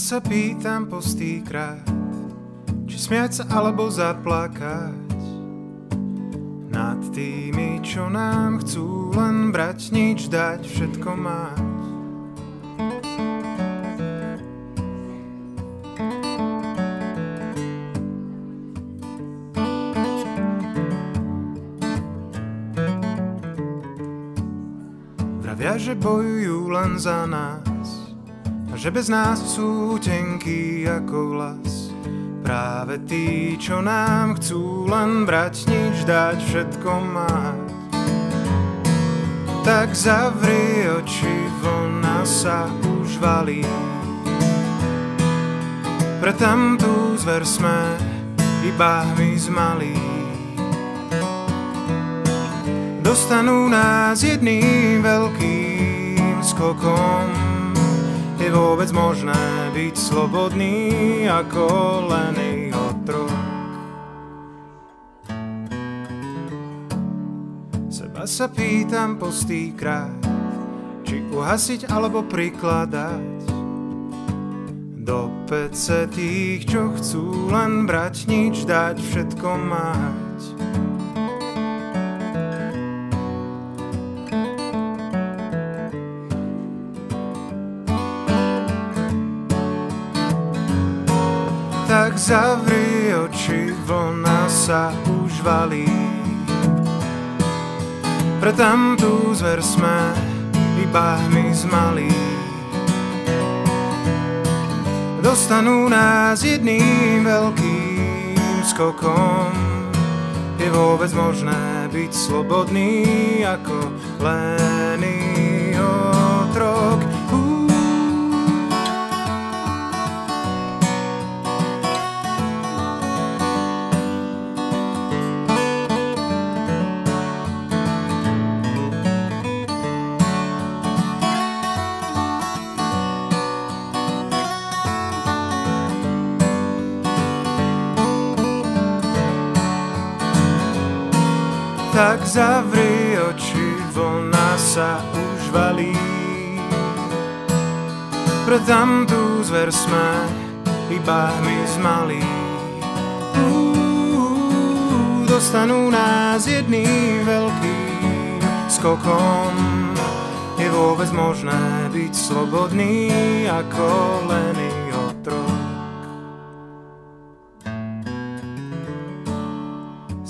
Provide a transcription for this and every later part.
sa pýtam postýkrát, či smiať sa alebo zaplakať nad tými, čo nám chcú len brať, nič dať, všetko mať. Vravia, že bojujú len za nás a že bez nás sú tenkí ako vlas. Práve tí, čo nám chcú len brať, nič dať, všetko mať. Tak zavri oči, vlna sa už valí. Pre tamtú zver sme iba my zmalí. Dostanú nás jedným veľkým skokom je vôbec možné byť slobodný ako lený otrok. Seba sa pýtam postýkrát, či uhasiť alebo prikladať do pece tých, čo chcú len brať, nič dať, všetko mať. Tak zavri oči, vlna sa už valí. Pre tamtú zver sme iba my zmalí. Dostanú nás jedným veľkým skokom. Je vôbec možné byť slobodný ako lený tak zavri oči, vlna sa už valí. Pre tamtú zver sme iba my zmalí. dostanú nás jedným veľkým skokom. Je vôbec možné byť slobodný ako lený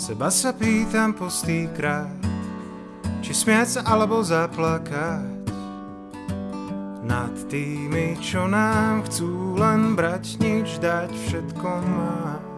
Seba sa pýtam postýkrát, či smiať sa alebo zaplakať nad tými, čo nám chcú len brať, nič dať, všetko mať.